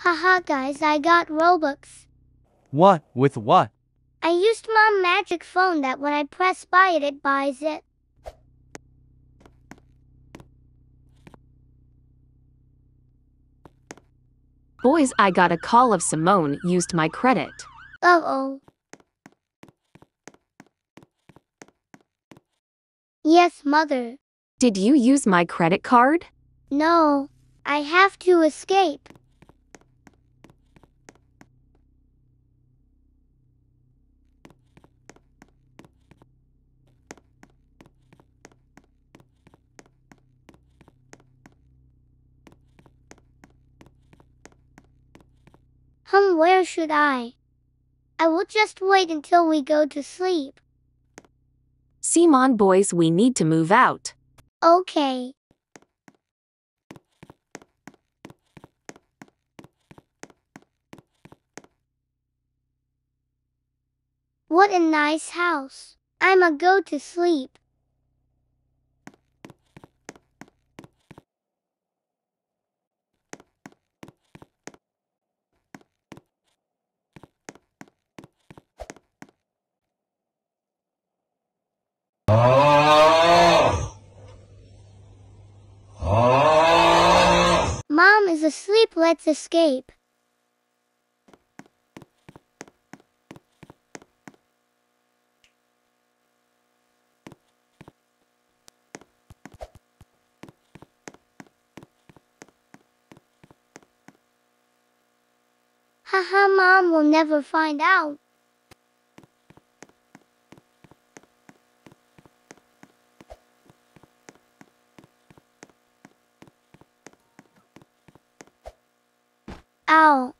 Haha guys, I got Robux. What? With what? I used mom magic phone that when I press buy it, it buys it. Boys, I got a call of Simone used my credit. Uh oh. Yes, mother. Did you use my credit card? No. I have to escape. Hum, where should I? I will just wait until we go to sleep. Simon boys, we need to move out. Okay. What a nice house. I'ma go to sleep. Mom is asleep, let's escape. Haha, mom will never find out. Ow.